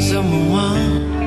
怎么忘？